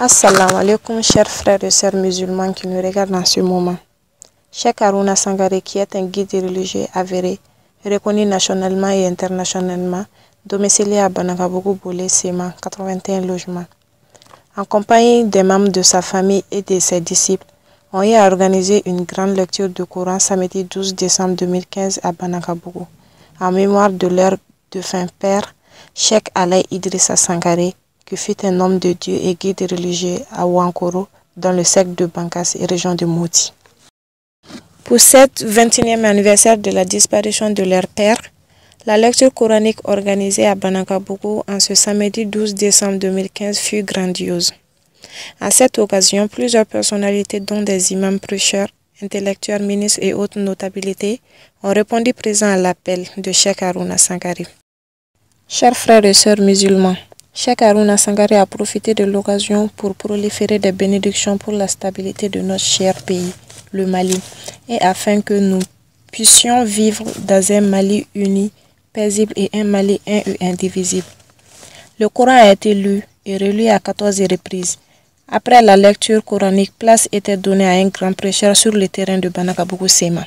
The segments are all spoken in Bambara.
Assalamu alaikum chers frères et sœurs musulmans qui nous regardent en ce moment. Cheikh Aruna Sangare, qui est un guide religieux avéré, reconnu nationalement et internationalement, domicilié à Banagabougou Boulé Sema, 81 logements. En compagnie des membres de sa famille et de ses disciples, on y a organisé une grande lecture du Coran samedi 12 décembre 2015 à Banagabougou, en mémoire de leur défunt père, Cheikh Alaï Idrissa Sangare, qui fut un homme de Dieu et guide religieux à Wankoro, dans le secte de Bankas et région de Moti. Pour cette 21e anniversaire de la disparition de leur père, la lecture coranique organisée à Banakabuku en ce samedi 12 décembre 2015 fut grandiose. À cette occasion, plusieurs personnalités, dont des imams prêcheurs, intellectuels, ministres et autres notabilités, ont répondu présent à l'appel de Sheikh Haruna Sankari. Chers frères et sœurs musulmans, Cheikh Aruna Sangare a profité de l'occasion pour proliférer des bénédictions pour la stabilité de notre cher pays, le Mali, et afin que nous puissions vivre dans un Mali uni, paisible et un Mali un et indivisible. Le Coran a été lu et relu à 14 reprises. Après la lecture coranique, place était donnée à un grand prêcheur sur le terrain de Banakabuku Sema.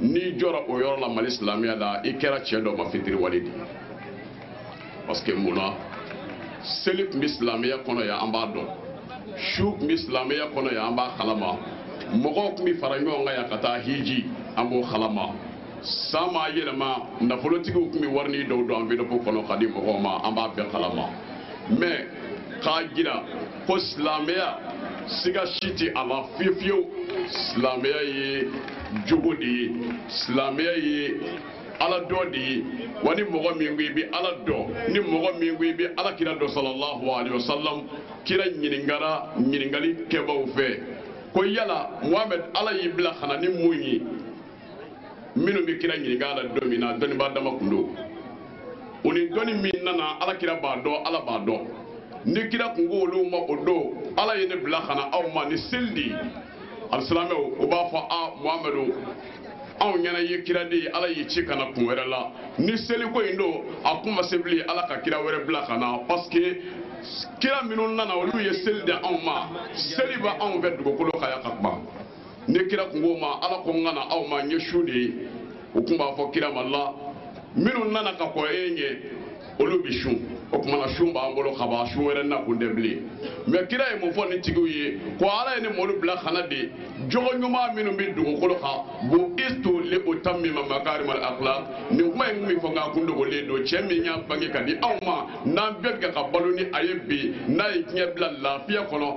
n'i jɔra o yɔrɔ la mali silamɛya la i kɛra cɛ dɔ ma fitiriwale de ye parce que mun na seli tun bɛ silamɛya kɔnɔ yan an b'a dɔn su tun bɛ silamɛya kɔnɔ yan an b'a kalama mɔgɔw tun bɛ fara ɲɔgɔn kan yan ka taa hiji an b'o kalama san m'a yɛlɛma nafolotigiw tun bɛ wari ni dɔw don enveloppe kɔnɔ ka di mɔgɔw ma an b'a bɛɛ kalama mais k'a jira ko silamɛya siga si tɛ a la fiyewu fiyewu silamɛya ye jogo de ye silamɛya ye ala dɔ de ye wa ni mɔgɔ min ko i bɛ ala dɔn ni mɔgɔ min ko i bɛ ala kira dɔn sallallahu alaihi wa sallam kira ɲininkara ɲininkali kɛbaaw fɛ ko yala muhamɛd ala y'i bila ka na ni mun ye minnu bɛ kira ɲininka a la don min na dɔnnibaa dama tun don u ni dɔnni min nana ala kira b'a dɔn ala b'a dɔn ni kira tun ko olu ma o don ala ye ne bila ka na aw ma ni seli de ye alisilamɛw u b'a fɔ a muhamadu anw ɲɛna ye kira de ye ala y'i ci ka na kun wɛrɛ la ni seliko in don a kun ma se bilen ala ka kira wɛrɛ bila ka na parce que kira minnu nana olu ye seli de anw ma seli bɛ anw fɛ dugukolo kan yan ka kuma ne kira tun k'o ma ala ko n kana aw ma n ye su de ye u tun b'a fɔ kira ma la minnu nana ka kɔrɔ e ɲɛ olu bɛ sun o tumana sun b'an bolo ka ban sun wɛrɛ na kun tɛ bilen mɛ kira ye mun fɔ ni tigiw ye ko ala ye ni mɔlu bila kana de jogo ɲuman minnu bɛ dugukolo kan bo istu le o tam min ma makarima akla nin kuma in min fɔ k'a kun dogolen don cɛ min y'a bange ka di anw ma n'an bɛɛ bɛ ka balo ni a ye bi n'a ye diɲɛ bila lafiya kɔnɔ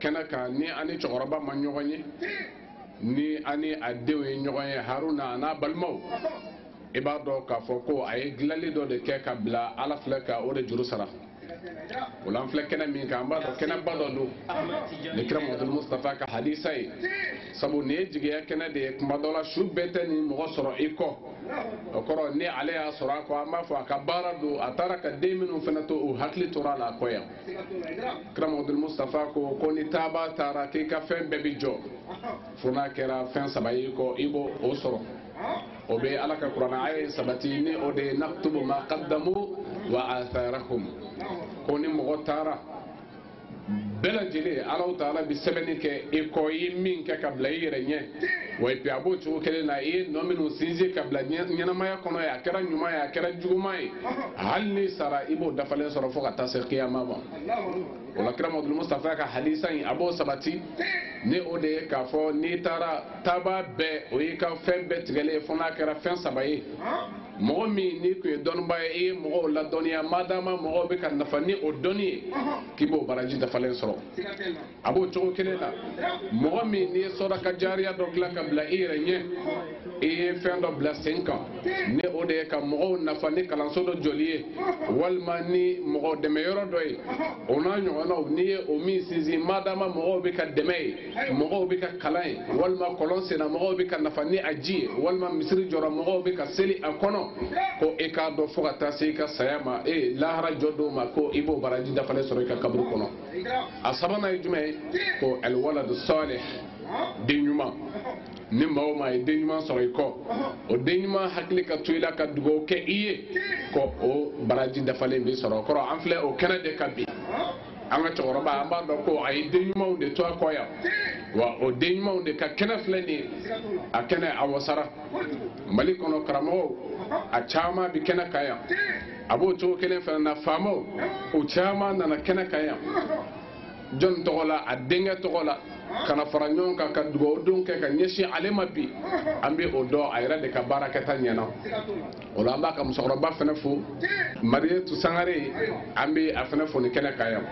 kɛnɛ kan ni an ni cɛkɔrɔba ma ɲɔgɔn ye ni an ni a denw ye ɲɔgɔn ye haruna a n'a balimaw i b'a dɔn k'a fɔ ko a ye dilanli dɔ de kɛ ka bila ala filɛ ka o de juru sara o la an filɛ kɛnɛ min kan an b'a dɔn kɛnɛba dɔ don ni kira mamadu mustapha ka hadisa ye sabu nin ye jigiya kɛnɛ de ye kuma dɔ la su bɛɛ tɛ nin mɔgɔ sɔrɔ i kɔ o kɔrɔ ni ale y'a sɔrɔ a kɔ an b'a fɔ a ka baara don a taara ka den minnu fana to u hakili tora a la a kɔ yan kira mamadu mustapha ko ko ni taaba taara k'i ka fɛn bɛɛ bi jɔ fo n'a kɛra fɛn saba y'i kɔ i b'o o sɔrɔ o bɛ ala ka kuranna a ye sabati ni o de ye naktubu ma qaddamu wa atharahum ko ni mɔgɔ taara bɛɛ lajɛlen alaw taala bi sɛbɛnni kɛ i kɔ i ye min kɛ ka bila i yɛrɛ ɲɛ wa bi a b'o cogo kelen na i ye nɔ minnu sinsin ka bila ɲɛnamaya kɔnɔ ye a kɛra ɲuman ye a kɛra juguman ye hali n'i sara i b'o dafalen sɔrɔ fo ka taa se kiyama ma o la kira mamadu mustafa ka hadisa in a b'o sabati ni o de ye k'a fɔ n'i taara taaba bɛɛ o y'i ka fɛn bɛɛ tigɛlen ye fo n'a kɛra fɛn saba ye mɔgɔ min n'i tun ye dɔnnibaa ye i ye mɔgɔw ladɔnniya madama mɔgɔw bɛ ka nafa ni o dɔnni ye k'i b'o baraji dafalen sɔrɔ a b'o cogo kelen na mɔgɔ min n'i ye sɔrɔka jariya dɔ dilan ka bila i yɛrɛ ɲɛ i ye fɛn dɔ bila sen kan ni o de ye ka mɔgɔw nafa ni kalanso dɔ jɔli ye walima ni mɔgɔ dɛmɛ yɔrɔ dɔ ye o n'a ɲɔgɔnnaw n'i ye o min sinsin madama mɔgɔw bɛ ka dɛmɛ ye mɔgɔw bɛ ka kalan ye walima kɔlɔn senna mɔgɔw bɛ ka nafa ni a ji ye walima misiri jɔra mɔgɔw bɛ ka seli a kɔnɔ ko e k'a dɔn fo ka taa se i ka saya ma e lahara jɔ don ma ko i b'o baraji dafalen sɔrɔ i ka kaburu kɔnɔ a sabanan ye jumɛn ye ko alwaladu salih den ɲuman ni maa o maa ye den ɲuman sɔrɔ i kɔ o den ɲuman hakili ka to i la ka dugawu kɛ i ye ko o baraji dafalen bi sɔrɔ o kɔrɔ an filɛ o kɛnɛ de kan bi an ka cɛkɔrɔba an b'a dɔn ko a ye den ɲumanw de to a kɔ yan wa o den ɲumanw de ka kɛnɛ filɛ nin ye a kɛnɛ a wasara mali kɔnɔ karamɔgɔw a caman bi kɛnɛ kan yan a b'o cogo kelen fana na faamaw u caman nana kɛnɛ kan yan jɔn tɔgɔ la a denkɛ tɔgɔ la ka na fara ɲɔgɔn kan ka dugawudenw kɛ ka ɲɛsin ale ma bi an bɛ o dɔn a yɛrɛ de ka baara kɛta ɲɛna o la an b'a ka musokɔrɔba fana fo mariyatu sangare an bɛ a fana fo ni kɛnɛ kan yan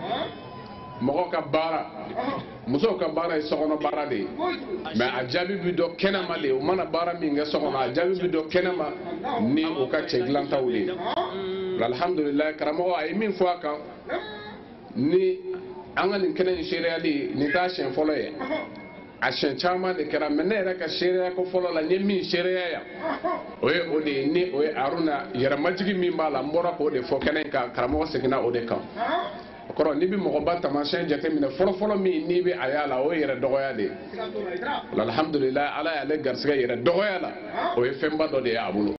mɔgɔ ka baara musow ka baara ye sokɔnɔ baara de ye mɛ a jaabi bɛ dɔ kɛnɛma de o mana baara min kɛ sokɔnɔ a jaabi bɛ dɔ kɛnɛma ni o ka cɛ dilantaw de ye alhamdulilayi karamɔgɔ a ye min fɔ a kan ni an ka nin kɛnɛ in seereyali nin t'a siɲɛ fɔlɔ ye a siɲɛ caman de kɛra mɛ ne yɛrɛ ka seereya ko fɔlɔ la n ye min seereya yan o ye o de ye ni o ye aruna yɛrɛmajigi min b'a la n bɔra k'o de fɔ kɛnɛ in kan karamɔgɔ seginna o de kan o kɔrɔ n'i bɛ mɔgɔba taamasiyɛn jateminɛ fɔlɔfɔlɔ min n'i bɛ a y'a la o ye yɛrɛ dɔgɔya de ye alhamdulilayi ala y'ale garisɛgɛ yɛrɛ dɔgɔya la o ye fɛnba dɔ de ye a bolo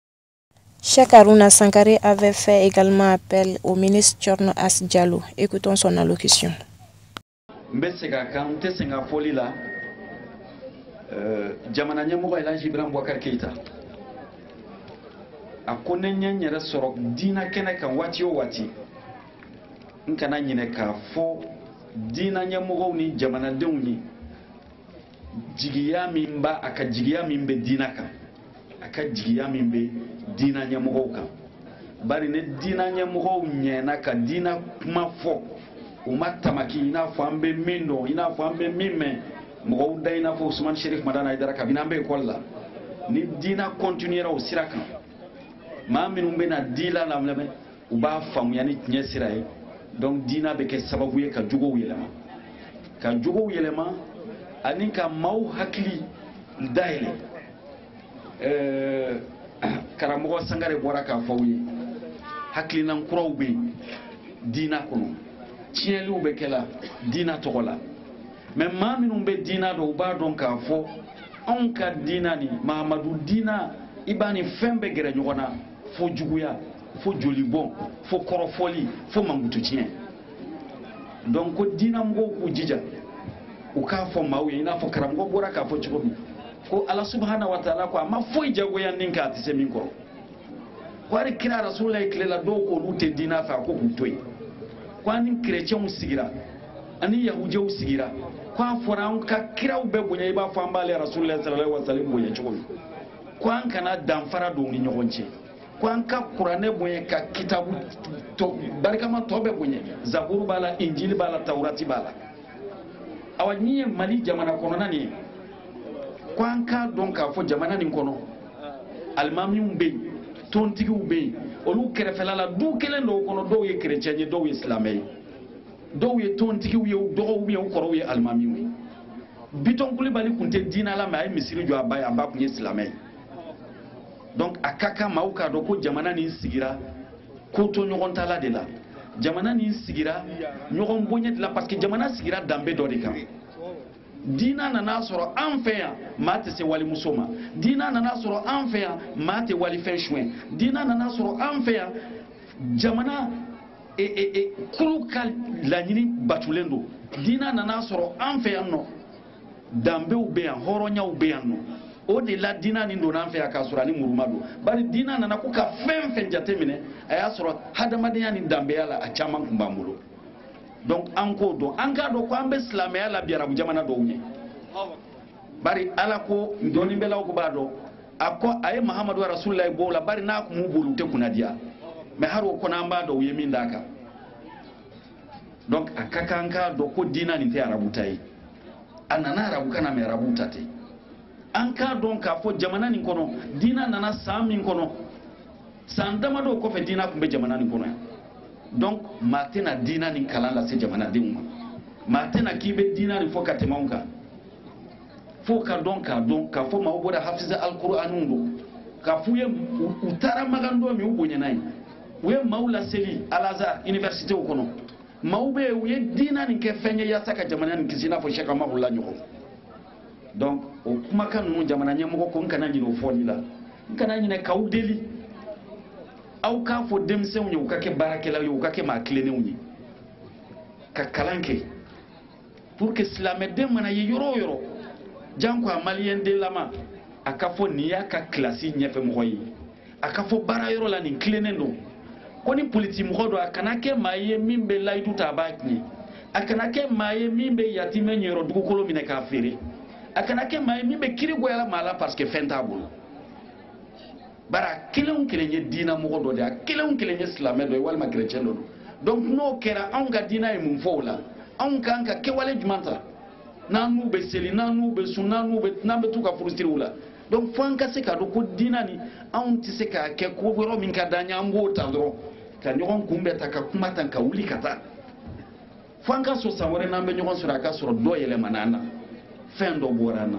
Cheikh Aruna Sankare avait fait également appel au ministre Chorno As Diallo. Écoutons son allocution. n bɛ segin a kan n tɛ sɛgɛn a fɔli la jamana ɲɛmɔgɔ elaji ibrahim bubakar keyita a ko ne ɲɛ n yɛrɛ sɔrɔ diinɛ kɛnɛ kan waati o waati n kana ɲinɛ k'a fɔ diina ɲɛmɔgɔw ni jamanadenw ye jigiya min b'a a ka jigiya min bɛ diina kan a ka jigiya min bɛ diina ɲɛmɔgɔw kan bari ni diina ɲɛmɔgɔw ɲɛna ka diina kuma fɔ u ma tamaki i n'a fɔ an bɛ min dɔn i n'a fɔ an bɛ min mɛn mɔgɔw da i n'a fɔ usumani sherif madana ayidara kabini an bɛ ekɔli la ni diina kɔntiniyera o sira kan maa minnu bɛna di la lamɛn u b'a faamuya ni tiɲɛ sira ye donc diina bɛ kɛ sababu ye ka jogow yɛlɛma ka jogow yɛlɛma ani ka maaw hakili dayɛlɛ ɛɛ karamɔgɔ sangare bɔra k'a fɔ aw ye hakilinan kuraw bɛ yen diina kɔnɔ tiɲɛliw bɛ kɛla diina tɔgɔ la mɛ maa minnu bɛ diina dɔn u b'a dɔn k'a fɔ anw ka diina nin mahamadu diina i b'a ni fɛn bɛɛ gɛrɛ ɲɔgɔn na fo juguya fo jolibɔn fo kɔrɔfɔli fo mankutu tiɲɛ donc ko diinamɔgɔw k'u jija u k'a fɔ maaw ye i n'a fɔ karamɔgɔ bɔra k'a fɔ cogo min ko ala subahana wa taala ko a ma foyi jagoya nin k'a tɛ se min kɔrɔ ko hali kira rasulula ye tilela dɔw k'olu tɛ diina fɛ a ko k'u to yen ko an ni kerecɛnw sigira ani yahudiyaw sigira ko a fɔra an ka kiraw bɛɛ bonya i b'a fɔ an b'ale rasulula salalahi wasalim bonya cogo min ko an kana danfara don u ni ɲɔgɔn cɛ ko an ka kuranɛ bonya ka kitabu barikama tɔ bɛɛ bonya zaburu b'a la injili b'a la tawurati b'a la awa n'i ye mali jamana kɔnɔna nin ye ko an k'a dɔn k'a fɔ jamana nin kɔnɔ alimamiw bɛ yen tontigiw bɛ yen olu kɛrɛfɛla la du kelen dɔw kɔnɔ dɔw ye kerecɛn ye dɔw ye silamɛ ye dɔw ye tontigiw ye u dɔgɔw ye u kɔrɔw ye alimamiw ye bitɔn kulibali tun tɛ diinɛ la mɛ a ye misiri jɔ a ba ye a ba tun ye silamɛ ye donc a ka kan maaw k'a dɔn ko jamana nin sigira ko to ɲɔgɔn tala de la jamana nin sigira ɲɔgɔn bonya de la parce que jamana sigira danbe dɔ de kan diina nana sɔrɔ an fɛ yan maa tɛ se walimuso ma diina nana sɔrɔ an fɛ yan maa tɛ walifɛn suɲɛ diina nana sɔrɔ an fɛ yan jamana e, e, e, kulu ka laɲini batulen don diina nana sɔrɔ an fɛ yan nɔ danbew bɛ yan hɔrɔnyaw bɛ yan nɔ o de la diina nin donna an fɛ yan k'a sɔrɔ ani muruma don bari diina nana ko ka fɛn fɛn jateminɛ a y'a sɔrɔ hadamadenya ni danbeya la a caman tun b'an bolo donc an k'o dɔn an k'a dɔn ko an bɛ silamɛya la bi arabu jamana dɔw ɲɛ bari ala ko dɔnnibɛlaw ko b'a dɔn a ko a ye mahamadu rasulilayi b'o la bari n'a tun b'u bolo u tɛ kunnadiya mɛ hari o kɔnɔ an b'a dɔn u ye min d'a kan donc a ka kan k'a dɔn ko diina nin tɛ arabu ta ye a nana arabu kana mɛ arabu ta tɛ an k'a dɔn k'a fɔ jamana nin kɔnɔ diina nana san min kɔnɔ san damadɔw kɔfɛ diina tun bɛ jamana nin kɔnɔ yan donc maa tɛna diina nin kalan lase jamanadenw ma maa tɛna k'i bɛ diina nin fɔ ka tɛmɛ anw kan fo ka dɔn k'a dɔn k'a fɔ maaw bɔra hafiza alkur'aniw don k'a f'u ye u taara magan dɔ min u bonyana ye u ye maaw laseli alazar universitew kɔnɔ maaw bɛ yen u ye diina nin kɛ fɛn ye yaasa ka jamana nin kisi i n'a fɔ sɛka mahu la ɲɔgɔn donc o kumakan ninnu jamana ɲɛmɔgɔ ko n kana ɲinɛ o fɔli la n kana ɲinɛ k'aw deli aw k'a fɔ denmisɛnw ye u ka kɛ baarakɛlaw ye u ka kɛ maa tilennenw ye ka kalan kɛ pour que silamɛden mana ye yɔrɔ o yɔrɔ jan ko a maliyɛnden lama a ka fɔ nin y'a ka kilasi ɲɛfɛmɔgɔ ye a ka fɔ baara yɔrɔ la nin tilennen don ko ni politimɔgɔ don a kana kɛ maa ye min bɛ layidu ta a b'a tiɲɛ a kana kɛ maa ye min bɛ yatimɛ ɲɛyɔrɔ dugukolo minɛ k'a feere a kana kɛ maa ye min bɛ kiri goyala maa la parce que fɛn t'a bolo bari a kelen o kelen ye diinamɔgɔ dɔ de ye a kelen o kelen ye silamɛ dɔ ye walima kerecɛn dɔ don donc n'o kɛra anw ka diina ye mun fɔ o la anw kan ka kɛwale jumɛn ta n'an n'u bɛ seli n'an n'u bɛ sun n'an n'u bɛ n'an bɛ t'u ka furusiriw la donc fo an ka se k'a dɔn ko diina nin anw tɛ se k'a kɛ ko yɔrɔ min ka d'an ye an b'o ta dɔrɔn ka ɲɔgɔn kunbɛn ta ka kuma ta ka wuli ka taa fo an ka sɔn san wɛrɛ n'an bɛ ɲɔgɔn sɔrɔ a ka sɔrɔ dɔ yɛlɛmana an na fɛn dɔ bɔra an na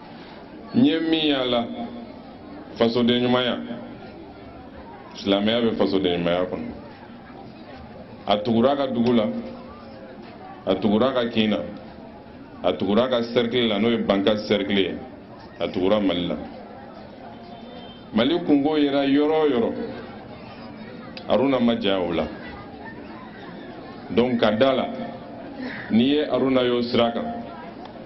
n ye min y'a la fasoden ɲumanya silamɛya bɛ fasoden ɲumanya kɔnɔ a tugura ka dugu la a tugura ka kin na a tugura ka sɛrikili la n'o ye banka sɛrikili ye a tugura mali la mali kungo yera yɔrɔ o yɔrɔ aruna ma janya o la donc ka da la n'i ye aruna y'o sira kan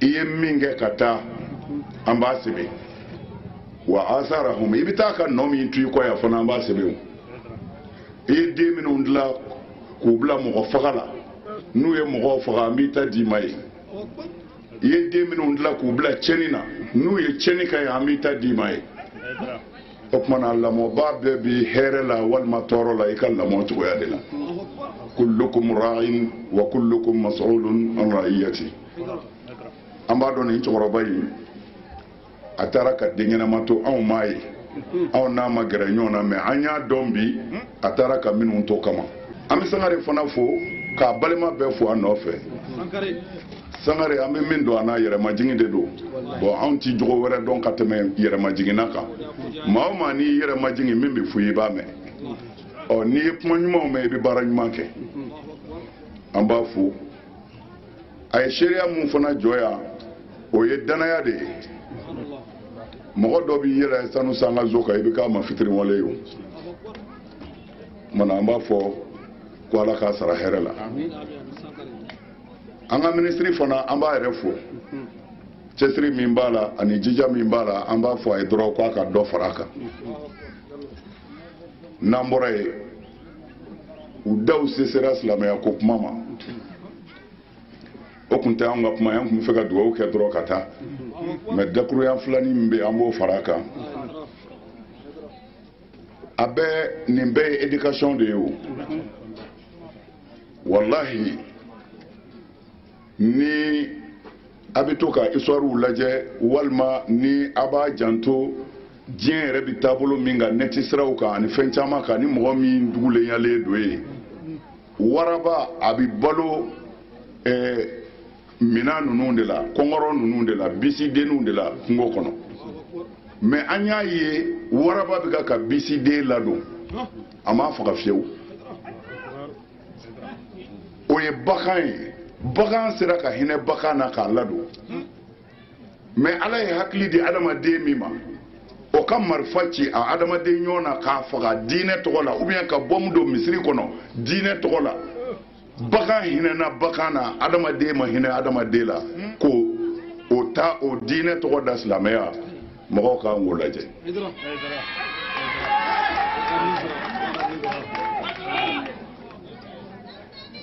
i ye min kɛ ka taa an b'a sɛbɛn wa asarahum i bɛ taa ka nɔ min to i kɔ yan fana an b'a sɛbɛn o i ye den minnu dilan k'u bila mɔgɔ faga la n'u ye mɔgɔw faga an b'i ta d'i ma ye i ye den minnu dilan k'u bila tiɲɛni na n'u ye tiɲɛni kɛ yan an b'i ta d'i ma ye o tumana lamɔba bɛɛ bi hɛrɛ la walima tɔɔrɔ la i ka lamɔ cogoya de la kullukum ra'in wa kullukum mas'ulun an ra'iyati an b'a dɔn nin cɛkɔrɔba in a taara ka denkɛnɛma to anw m'a ye anw n'a ma gɛrɛ ɲɔgɔn na mɛ an y'a dɔn bi a taara ka minnu to kama an bɛ sangare fana fo k'a balima bɛɛ fo a nɔfɛ sangare an bɛ min don an na yɛrɛmajigin de don bon anw ti jogo wɛrɛ dɔn ka tɛmɛ yɛrɛmajiginna kan maa o maa n'i yɛrɛmajigin min bɛ fɔ i b'a mɛn ɔ n'i ye kuma ɲumanw mɛn i bɛ baara ɲuman kɛ an b'a fo a ye seereya min fana jɔ yan o ye danaya de ye mɔgɔ dɔ b'i yɛlɛ sanu san ka zo kan i bɛ k'a ma fitiriwale ye o kumana an b'a fɔ ko ala k'a sara hɛrɛ la an ka minisiri fana an b'a yɛrɛ fo cɛsiri min b'a la ani jija min b'a la an b'a fɔ a ye dɔrɔn k'a ka dɔ fara a kan n'an bɔra yen u daw sesera silamɛya ko kuma ma o tun tɛ anw ka kuma ye an tun bɛ fɛ ka dugawu kɛ dɔrɔn ka taa mɛ dakuruya filani min bɛ an b'o fara a kan a bɛ nin bɛɛ ye edikasɔn de ye o walahi ni a bɛ to ka isuwariw lajɛ walima ni a b'a janto diɲɛ yɛrɛ bɛ taabolo min kan nɛti siraw kan ani fɛn caman kan ni mɔgɔ min dugulenyalen don yen waraba a bɛ balo ɛɛ minan ninnu de la kɔngɔrɔ ninnu de la bisidenninw de la kungo kɔnɔ mɛ an y'a ye waraba bɛ ka ka bisiden ladon a m'a faga fiyewu o ye bagan ye bagan sera ka hinɛ bagan na k'a ladon mɛ ala ye hakili di adamaden min ma o ka marifa ci a adamaden ɲɔgɔn na k'a faga diinɛ tɔgɔ la ubiyɛn ka bɔmu don misiri kɔnɔ diinɛ tɔgɔ la bagan hinɛna bagan na adamaden ma hinɛ adamaden la ko o ta o diinɛ tɔgɔ da silamɛya mɔgɔw kan k'o lajɛ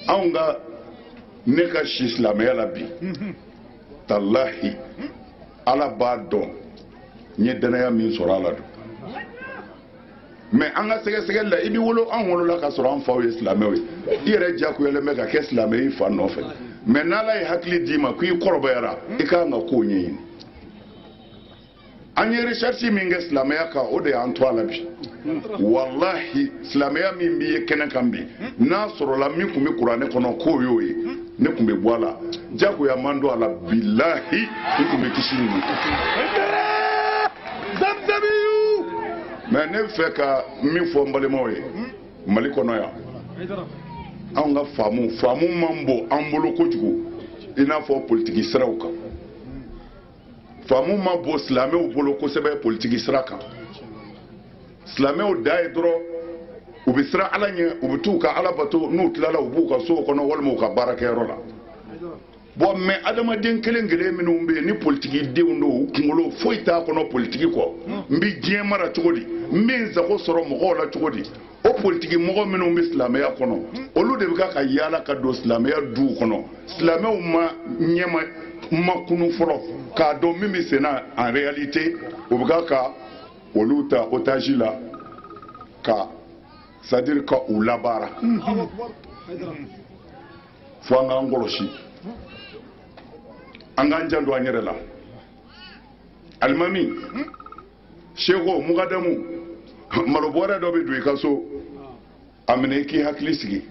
anw ka ne ka si silamɛya la bi talahi ala b'a dɔn n ye dannaya min sɔrɔ a la don mɛ an ka sɛgɛsɛgɛli la i bɛ wolo an wolola ka sɔrɔ an faw ye silamɛw ye i yɛrɛ diyagoyalen bɛ ka kɛ silamɛ ye i fa nɔfɛ mɛ n'ala ye hakili d'i ma k'i kɔrɔbayara i ka kan ka kow ɲɛɲini an ye recherche min kɛ silamɛya kan o de y'an to a la bi walahi silamɛya min b'i ye kɛnɛ kan bi n'a sɔrɔla min tun bɛ kuranɛ kɔnɔ k'o y'o ye ne tun bɛ bɔ a la diyagoya man don a la bilahi n tun bɛ kisi ɲini mɛ ne fɛ ka min fɔ n balimaw ye mali kɔnɔ yan anw ka faamu faamu man bon an bolo kojugu i n'a fɔ politiki siraw kan faamu ma bon silamɛw bolo kosɛbɛ politiki sira kan silamɛw da ye dɔrɔn u bɛ siran ala ɲɛ u bɛ t'u ka ala bato n'u tilala u b'u ka sow kɔnɔ walima u ka baarakɛyɔrɔ la bɔn mɛ adamaden kelen kelen minnu bɛ yen ni politiki denw don u kunkolo foyi t'a kɔnɔ politiki kɔ hmm. n bɛ diɲɛ mara cogo di n bɛ n sago sɔrɔ mɔgɔw la cogo di o politiki mɔgɔ minnu bɛ silamɛya kɔnɔ hmm. olu de bɛ ka ka yaala ka don silamɛya duw kɔnɔ silamɛw ma ɲɛma ma kunu fɔlɔ k'a dɔn min bɛ senna en réalité o bɛ ka ka olu ta otage la ka c'est à dire ka u labaara. Hmm. fo an k'an kɔlɔsi an k'an janto an yɛrɛ la alimami seko mugadamu malo bɔrɛ dɔ bɛ don i ka so a minɛ i k'i hakili sigi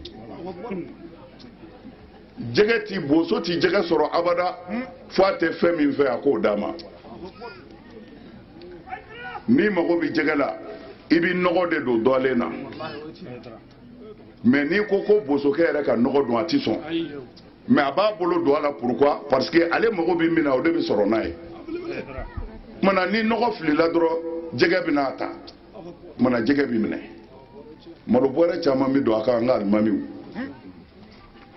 jɛgɛ t'i boso t'i jɛgɛ sɔrɔ abada fo a tɛ fɛn min fɛ a k'o d'a ma n'i mago bɛ jɛgɛ la i bɛ nɔgɔ de don dɔlen na mɛ n'i ko ko bosokɛ yɛrɛ ka nɔgɔ don a ti sɔn mɛ a b'a bolo don a la pourquoi parce que ale mago bɛ min na o de bɛ sɔrɔ n'a ye kumana ni nɔgɔ filila dɔrɔn jɛgɛ bɛ n'a ta kumana jɛgɛ bɛ minɛ malo bɔrɛ caman bɛ don a kan an ka alimamiw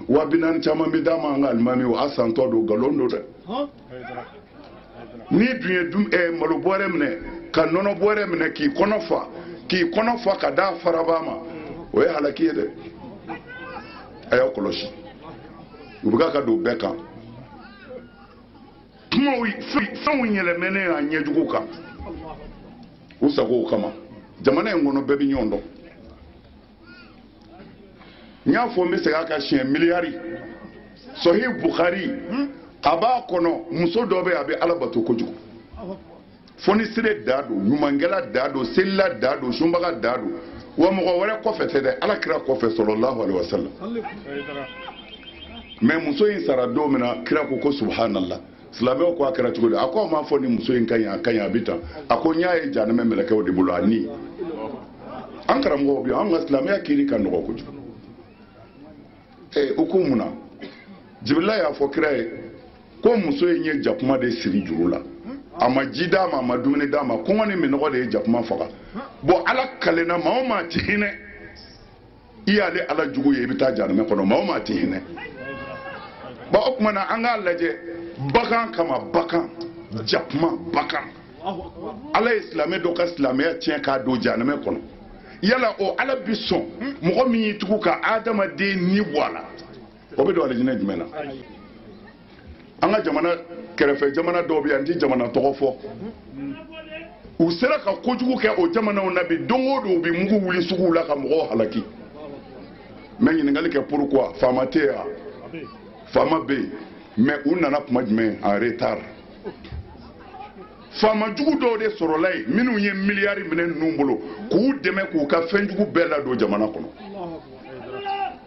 wa bi naani caman bɛ d'a ma an ka alimamiw a santɔ don nkalon don dɛ n'i dun ye dum- eh, malo bɔrɛ minɛ ka nɔnɔ bɔrɛ minɛ k'i kɔnɔ fa k'i kɔnɔ fa ka da faraba ma o ye halaki ye dɛ a y'a kɔlɔsi u bɛ ka ka don bɛɛ kan kumaw fɛn- fɛnw yɛlɛmɛnen a ɲɛjugu kan u sagow kama jamana in kɔnɔ bɛɛ bɛ ɲɔgɔn dɔn n y'a fɔ n bɛ segin a kan siɲɛ miliyari sɔhi bukari a b'a kɔnɔ muso dɔ bɛ a bɛ ala bato kojugu fonisire da don ɲumankɛla da don selila da don sunbaga da don wa mɔgɔ wɛrɛ kɔfɛ tɛ dɛ ala kira kɔfɛ sɔlɔlahu alaihi wasallam mɛ muso in sara don min na kira ko ko subhanallah silamɛw ko a kɛra cogo di a ko a m'a fɔ ni muso in ka ɲi a ka ɲi a bɛ tan a ko n y'a ye janɛmɛ mɛlɛkɛw de bolo a ni an karamɔgɔw bɛ yan an ka silamɛya kiri ka nɔgɔ kojugu ee eh, u ko mun na jibirila y'a fɔ kira ye ko muso in ye jakuma de siri juru la a ma ji d'a ma a ma dumuni d'a ma kɔngɔ ni minɔgɔ de ye jakuma faga bɔn ala kalenna maa o maa ti hinɛ i y'ale ala jugu ye i bɛ taa janamɛ kɔnɔ maa o maa t'i hinɛ ba o tuma na an k'a lajɛ bagan kama bagan jakuma bagan ala ye silamɛ dɔ ka silamɛya tiɲɛ k'a don janamɛ kɔnɔ yala o ala bi sɔn mɔgɔ min y'i tugu ka adamaden ni bɔ a la o bɛ don alijinɛ jumɛn na an ka jamana kɛrɛfɛ jamana dɔw bɛ yan n tɛ jamana tɔgɔ fɔ u sera ka kojugu kɛ o jamanaw na bi don o don u bɛ mugu wuli suguw la ka mɔgɔw halaki n bɛ ɲininkali kɛ pourquoi faama tɛ yan faama bɛ yen mais u nana kuma jumɛn en retard faama jugu dɔw de sɔrɔla yen minnu ye miliyari minɛ ninnu bolo k'u dɛmɛ k'u ka fɛn jugu bɛɛ ladon jamana kɔnɔ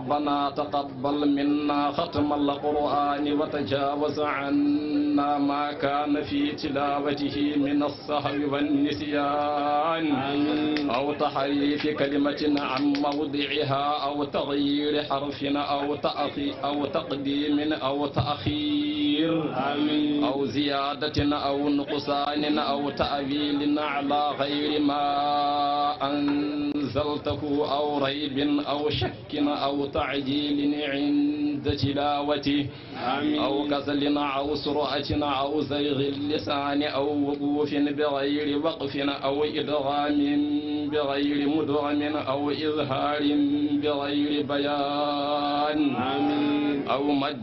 ربنا تقبل منا ختم القرآن وتجاوز عنا ما كان في تلاوته من السهو والنسيان آمين أو تحريف كلمة عما موضعها أو تغيير حرف أو تأخي أو تقديم أو تأخير آمين أو زيادة أو نقصان أو تأويل على غير ما أن زلتك أو ريب أو شك أو تعجيل عند تلاوته أو كسل أو سرعة أو زيغ اللسان أو وقوف بغير وقف أو إدغام بغير مدغم أو إظهار بغير بيان أو مد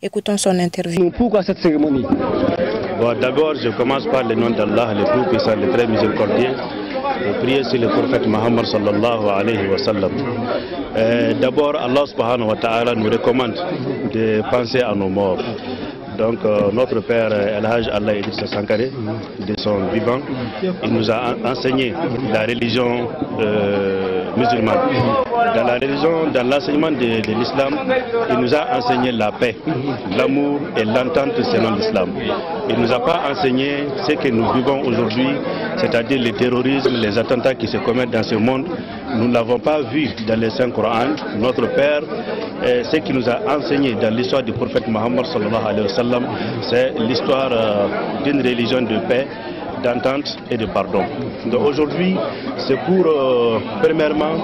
Écoutons son interview. Pourquoi cette cérémonie D'abord, je commence par le nom d'Allah, le tout puissant, le très miséricordieux et prier sur le prophète Mohammed sallallahu alayhi wa sallam. Euh, d'abord, Allah subhanahu wa ta'ala nous recommande de penser à nos morts. Donc euh, notre père El Hajj Allah Idrissa Sankaré, de son vivant, il nous a enseigné la religion euh, musulmane. Dans la religion, dans l'enseignement de, l'islam, il nous a enseigné la paix, l'amour et l'entente selon l'islam. Il ne nous a pas enseigné ce que nous vivons aujourd'hui, c'est-à-dire le terrorisme, les attentats qui se commettent dans ce monde. Nous ne l'avons pas vu dans les saint Coran. Notre Père, ce qu'il nous a enseigné dans l'histoire du prophète Mohammed sallallahu alayhi wa sallam, c'est l'histoire euh, d'une religion de paix d'entente et de pardon. Donc aujourd'hui, c'est pour euh, premièrement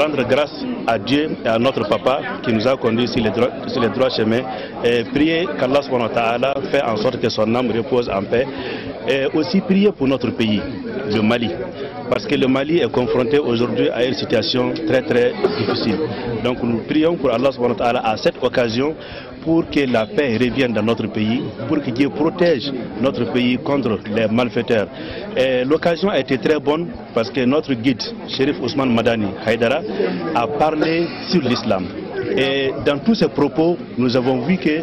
rendre grâce à Dieu et à notre Papa qui nous a conduits sur les droits, sur les droits chemins et prier qu'Allah fait en sorte que son âme repose en paix et aussi prier pour notre pays le Mali. Parce que le Mali est confronté aujourd'hui à une situation très très difficile. Donc nous prions pour Allah subhanahu wa ta'ala à cette occasion pour que la paix revienne dans notre pays, pour que Dieu protège notre pays contre les malfaiteurs. L'occasion a été très bonne parce que notre guide, Shérif Ousmane Madani Haïdara, a parlé sur l'islam. Et dans tous ses propos, nous avons vu que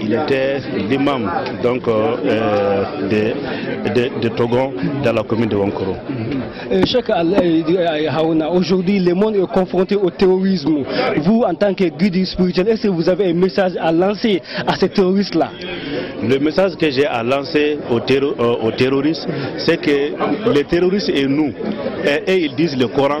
il était l'imam donc euh, euh, de, Togon dans la commune de Wankoro. Euh, aujourd'hui le monde est confronté au terrorisme. Vous en tant que guide spirituel, est-ce que vous avez un message à lancer à ces terroristes-là Le message que j'ai à lancer aux, terroristes, c'est que les terroristes et nous, et, ils disent le Coran,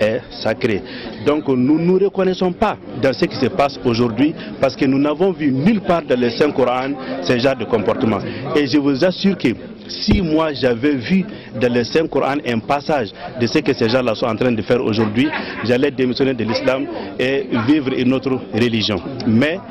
est sacrée. Donc nous ne nous reconnaissons pas dans ce qui se passe aujourd'hui parce que nous n'avons vu nulle part dans le Saint-Coran ce genre de comportement. Et je vous assure que si moi j'avais vu dans le Saint-Coran un passage de ce que ces gens-là sont en train de faire aujourd'hui, j'allais démissionner de l'islam et vivre une autre religion. Mais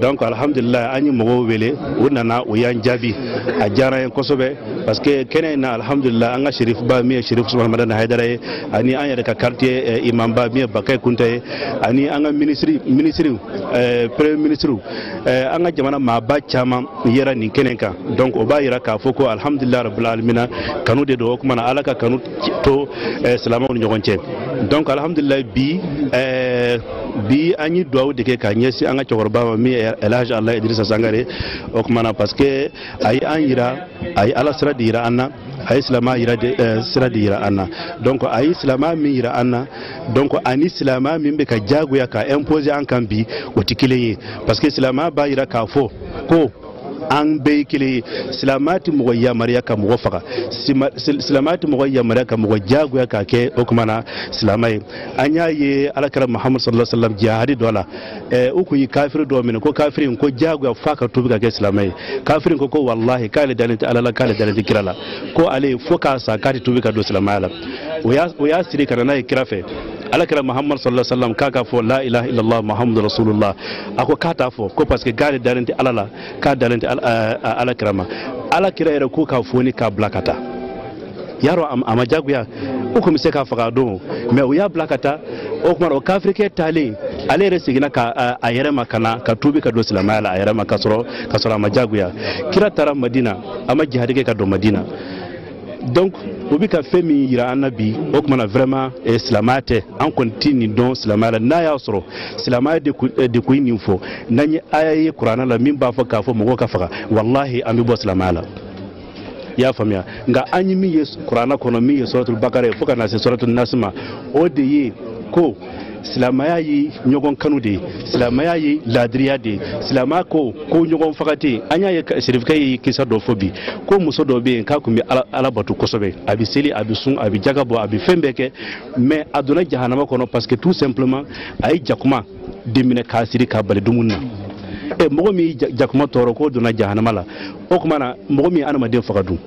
donc alhamdulillah an ye mɔgɔw wele u nana u y'an jaabi a diyara ye kosɛbɛ parce que kɛnɛ in na alhamdulillah an ka sherifba min ye sherif sumahamada na haidara ye ani an yɛrɛ ka quartier eh, imamba min ye bakɛ kunta ye ani an ka minisiri minisiriw eh, premier minisiriw eh, an ka jamana maaba caman yɛra nin kɛnɛ kan donc o b'a yira k'a fɔ ko alhamdulillah rabbil alamina kanu de don o kumana ala ka kanu to silamɛw ni ɲɔgɔn cɛ donc alhamdulillah bi bi an ye duwawu de kɛ ka ɲɛsin an ka cɛkɔrɔba ma min ye elhaj ala idirisa sangare o kumana parce que a ye an yira a ye ala sira de yira an na a ye silama yira eh, sira de yira an na donc a ye silama min yira an na donc ani silama min bɛ ka jagoya ka imposer an kan bi o tɛ kelen ye parce que silama b'a yira k'a fɔ ko an bɛɛ ye kelen ye silamɛya tɛ mɔgɔ yamaruya ka mɔgɔ faga silamɛya tɛ mɔgɔ yamaruya ka mɔgɔ diyagoya k'a kɛ o tuma na silamɛ ye an y'a ye alakira mahamadu sallallahu alaihi wa sallam jihadi dɔ la ɛɛ u tun ye kafiri dɔ minɛ ko kafiri in ko diyagoya f'a ka tubi ka kɛ silamɛ ye kafiri in ko ko walahi k'ale dalen tɛ ala la k'ale dalen tɛ kira la ko ale fo k'a sa k'a tɛ tubi ka don silamɛya la o y'a o y'a siri ka na n'a ye kira fɛ alakira mahamadu sallallahu alaihi wa sallam k'a ka fɔ la ilaha illallah mahamadu rasulullah a ko k'a t'a fɔ ko parce que k'ale dalen tɛ ala la k'a dalen tɛ ala kira ma ala kira yɛrɛ ko k'a foni k'a bila ka taa y'a dɔn a ma jagoya u tun bɛ se k'a faga don mɛ u y'a bila ka taa o tuma o kafirikɛ taalen ale yɛrɛ seginna ka a yɛrɛ ma ka na ka tubi ka don silamɛya la a yɛrɛ ma ka sɔrɔ ka sɔrɔ a ma jagoya kira taara madina a ma jihadi kɛ ka don madina donc o bɛ ka fɛn min jira an na bi o tumana vraiment eh, silamaya tɛ an kɔni tɛ nin dɔn silamaya la n'a y'a sɔrɔ silamaya de ko eh, ye nin fɔ n'an ye aya ye kuranɛ la min b'a fɔ k'a fɔ mɔgɔw ka faga walahi an bɛ bɔ silamaya la i y'a faamuya nka an ye min ye kuranɛ kɔnɔ min ye suratul bakara ye fo ka na se suratul nasi ma o de ye ko silamaya ye ɲɔgɔn kanu de ye silamaya ye laadiriya de ye silamaya ko ko ɲɔgɔn faga tɛ yen an y'a ye serifukɛ ye kisa dɔ fɔ bi ko muso dɔ bɛ yen k'a tun bɛ ala ala bato kosɛbɛ a bɛ seli a bɛ sun a bɛ jaga bɔ a bɛ fɛn bɛɛ kɛ mɛ a donna jahanama kɔnɔ parce que tout simplement a ye jakuma den minɛ k'a siri k'a bali dumuni na ɛ mɔgɔ min ye jakuma tɔɔrɔ k'o donna jahanama la o tuma na mɔgɔ min ye adamaden faga dun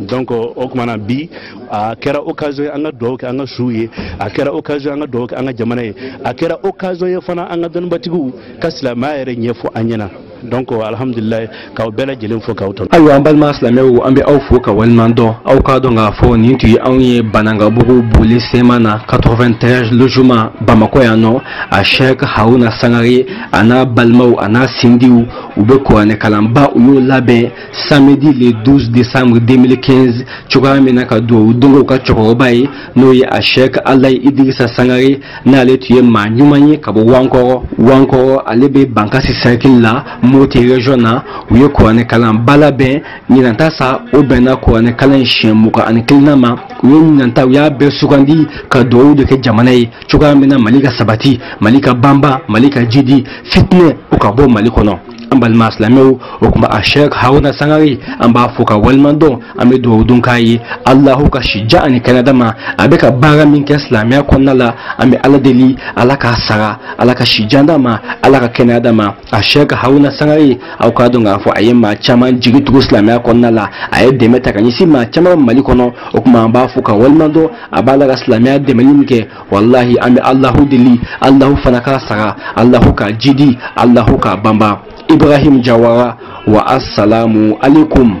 donc o tuma na bi a kɛra occasion ye an ka dugawu kɛ an ka suw ye a kɛra occasion an ka dugawu kɛ an ka jamana ye a kɛra occasion ye fana an ka dɔnnibatigiw ka silamɛya yɛrɛ ɲɛfɔ an ɲɛna donc alhamdulilayi k'aw bɛɛ lajɛlen fo k'aw tɔnɔ ayiwa an balima silamɛw an bɛ aw fo ka waleɲuman dɔn aw k'a dɔn k'a fɔ nin tun ye anw ye banangabugu boli sema na 93 logement bamakɔ yan nɔ a sɛk haruna sangare a n'a balimaw a n'a sindiw u bɛ kuranɛ kalanba u y'o labɛn samedi le 12 décembre 2015 cogoya min na ka duwawu donko ka cɛkɔrɔba ye n'o ye a sheik alayi idirisa sangare n'ale tun ye maa ɲuman ye ka bɔ wankɔrɔ wankɔrɔ ale bɛ bankasi sɛrikili la mote region na u ye kuranɛ kalanba labɛn ɲinanta sa o bɛnna kuranɛ kalan in siɲɛ mugan ani kelenna ma u ye ɲinanta u y'a bɛɛ sugandi ka duwawu de kɛ jamana ye cogoya min na mali ka sabati mali ka banba mali ka jidi fitinɛ o ka bɔ mali kɔnɔ an balima silamɛw o kuma a shek haruna sangare an b'a fo ka walima dɔn an bɛ dugawu dun k'a ye alahu ka sija ani kɛnɛda ma a bɛ ka baara min kɛ silamɛya kɔnɔna la an bɛ ala deli ala k'a sara ala ka sijan d'a ma ala ka kɛnɛya d'a ma a shek haruna sangare aw k'a dɔn k'a fɔ a ye maa caman jigi tugu silamɛya kɔnɔna la a ye dɛmɛ ta ka ɲɛsin maa caman mali kɔnɔ o kuma an b'a fo ka walima dɔn a b'a la ka silamɛya dɛmɛni min kɛ walahi an bɛ alahu deli alahu fana k'a saga alahu k'a jidi alahu k'a banba ibrahim jawara wa asalamu aleykum